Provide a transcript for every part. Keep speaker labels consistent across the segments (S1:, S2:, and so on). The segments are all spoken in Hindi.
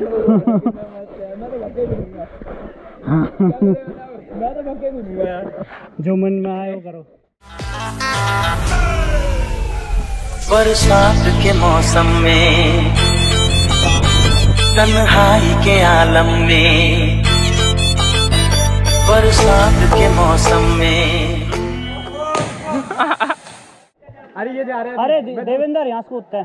S1: जो मन में आए वो करो।
S2: बरसात के मौसम में तन्हाई के आलम में बरसात के मौसम में।
S1: अरे दे- देवेंद्र यहाँ से कूदते हैं।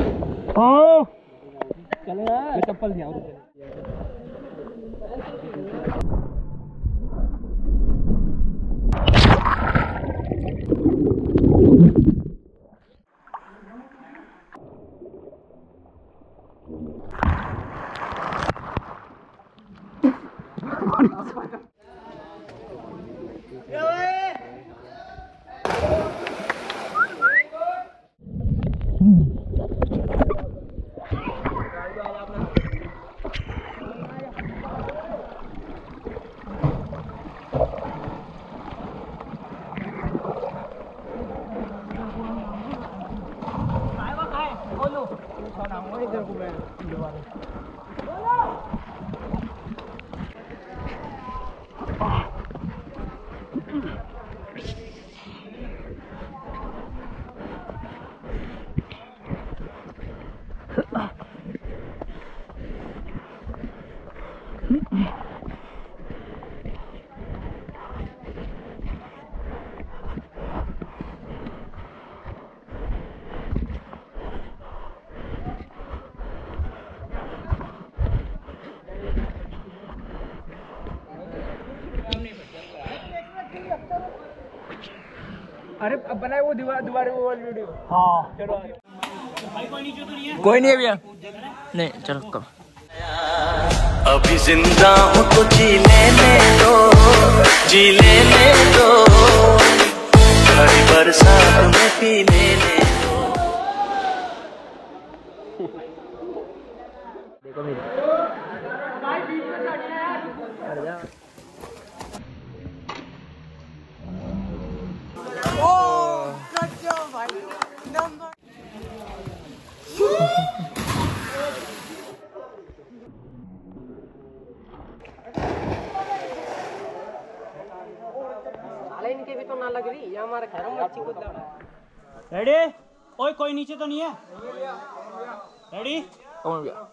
S1: ओ चले ये चप्पल नहीं आओ What is Ah.
S3: अरे अब बनाए वो दीवार दोबारा वो वाली वीडियो
S1: हाँ।
S3: कोई नहीं है भैया।
S2: नहीं चलो कब अभी ज़िंदा हूँ तो जी लेने दो जी लेने दो बरसात में पी लेने दो
S1: रेडी ओए कोई नीचे तो नहीं है। रेडी
S3: कौन भैया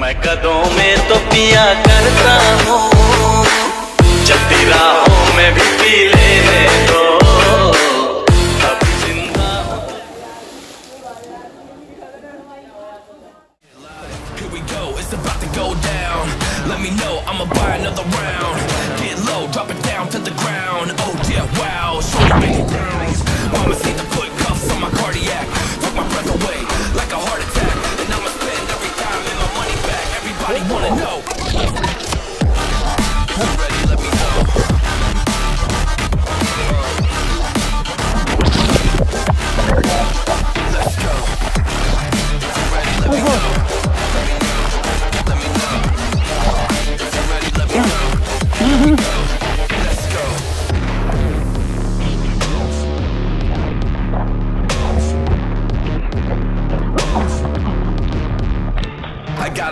S2: मैं कदों में तो पिया करता हूँ चलती राहों में भी पी लेने दो
S4: Let me know, I'ma buy another round. Get low, drop it down to the ground. Oh yeah, wow, me big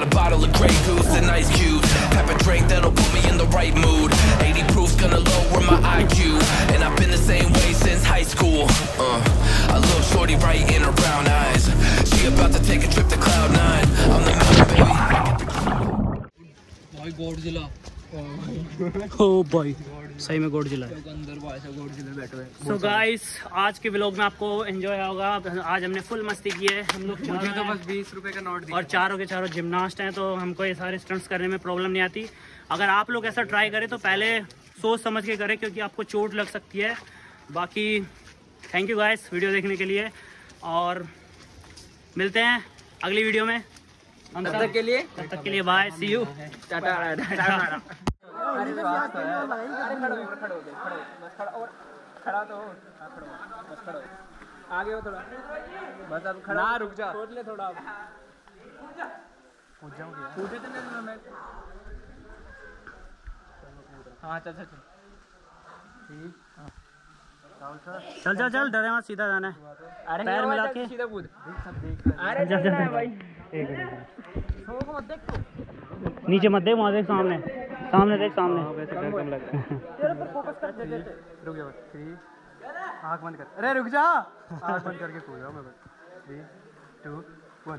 S4: Got a bottle of Grey Goose and ice cubes. Have a drink that'll put me in the right mood. 80 proof's gonna lower my IQ. And I've been the same way since high school. Uh, I shorty right in her brown eyes. She about to take a trip to Cloud Nine. I'm the mother, baby.
S3: Godzilla.
S1: Oh, boy. सही में गोड जिला है।
S3: अंदर भाई सब गोड ज़िले बैठे हुए
S1: सो गाइस आज के व्लॉग में आपको एंजॉय होगा। आज हमने फुल मस्ती की है। हम लोग
S3: मुझे तो बस बीस रुपए का नोट
S1: और चारों के चारों जिमनास्ट हैं तो हमको ये सारे स्टंट्स करने में प्रॉब्लम नहीं आती। अगर आप लोग ऐसा ट्राई करें तो पहले सोच समझ के करें क्योंकि आपको चोट लग सकती है। बाकी थैंक यू गाइस वीडियो देखने के लिए। और मिलते हैं अगली वीडियो में।
S3: तब तक के लिए।
S1: तब तक के लिए bye see you
S3: tata tata खड़ा तो हो हाँ, खड़ा हो। बस खड़ा। हो। आगे हो थोड़ा। बस अब खड़ा। ना रुक जा। छोड़ ले थोड़ा तो नहीं मैं हाँ चल चल चल।
S1: चल चल चल डरे मत सीधा जाना है।
S3: अरे
S1: पैर मिला के।
S3: सीधा कूद। अरे
S1: चल चल चल। एक मिनट। नीचे मत देख वहाँ देख सामने। सामने देख सामने।
S3: रुक जा बस थ्री आँख बंद कर। अरे रुक जा। आँख बंद करके कूद रहा मैं बस। Three to one